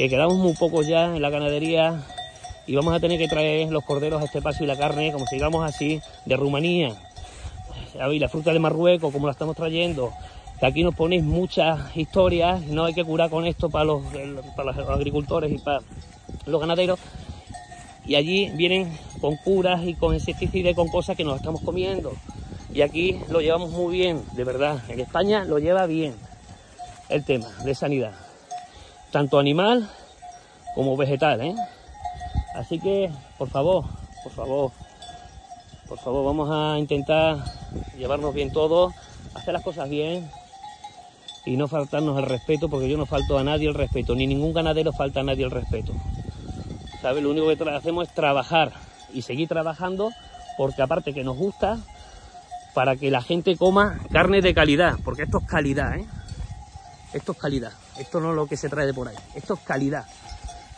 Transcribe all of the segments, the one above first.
que quedamos muy pocos ya en la ganadería y vamos a tener que traer los corderos a este paso y la carne, como sigamos así, de Rumanía. Y la fruta de Marruecos, como la estamos trayendo. Que aquí nos ponéis muchas historias, no hay que curar con esto para los, para los agricultores y para los ganaderos. Y allí vienen con curas y con insecticidas y con cosas que nos estamos comiendo. Y aquí lo llevamos muy bien, de verdad. En España lo lleva bien el tema de sanidad. Tanto animal como vegetal, ¿eh? Así que, por favor, por favor, por favor, vamos a intentar llevarnos bien todos, hacer las cosas bien y no faltarnos el respeto, porque yo no falto a nadie el respeto, ni ningún ganadero falta a nadie el respeto. ¿Sabes? Lo único que hacemos es trabajar y seguir trabajando, porque aparte que nos gusta, para que la gente coma carne de calidad, porque esto es calidad, ¿eh? Esto es calidad, esto no es lo que se trae de por ahí, esto es calidad.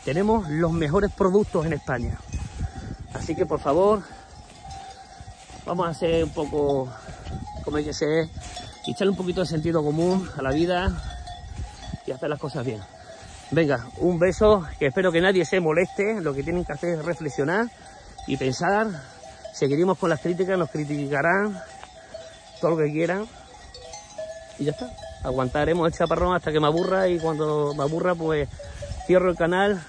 Tenemos los mejores productos en España. Así que por favor, vamos a hacer un poco como hay que ser echarle un poquito de sentido común a la vida y hacer las cosas bien. Venga, un beso, que espero que nadie se moleste, lo que tienen que hacer es reflexionar y pensar, seguiremos con las críticas, nos criticarán, todo lo que quieran y ya está. Aguantaremos el chaparrón hasta que me aburra y cuando me aburra pues cierro el canal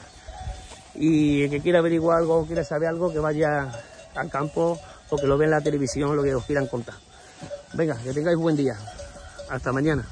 y el que quiera averiguar algo, quiera saber algo, que vaya al campo o que lo vea en la televisión, lo que os quieran contar. Venga, que tengáis buen día. Hasta mañana.